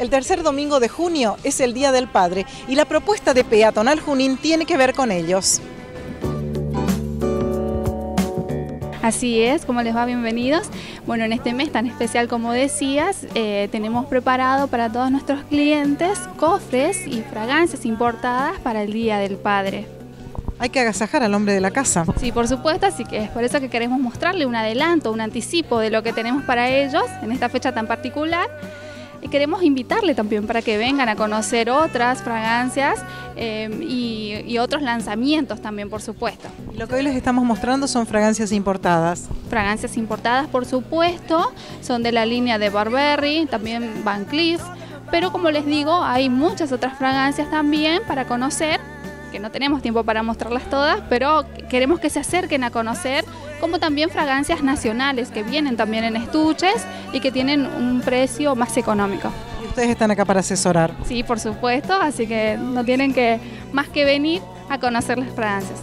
El tercer domingo de junio es el Día del Padre y la propuesta de Peatonal Junín tiene que ver con ellos. Así es, ¿cómo les va? Bienvenidos. Bueno, en este mes tan especial como decías, eh, tenemos preparado para todos nuestros clientes cofres y fragancias importadas para el Día del Padre. Hay que agasajar al hombre de la casa. Sí, por supuesto, así que es por eso que queremos mostrarle un adelanto, un anticipo de lo que tenemos para ellos en esta fecha tan particular. Y queremos invitarle también para que vengan a conocer otras fragancias eh, y, y otros lanzamientos también, por supuesto. Lo que hoy les estamos mostrando son fragancias importadas. Fragancias importadas, por supuesto, son de la línea de Barberry, también Van Cleef, pero como les digo, hay muchas otras fragancias también para conocer que no tenemos tiempo para mostrarlas todas, pero queremos que se acerquen a conocer, como también fragancias nacionales que vienen también en estuches y que tienen un precio más económico. Y ustedes están acá para asesorar. Sí, por supuesto, así que no tienen que más que venir a conocer las fragancias.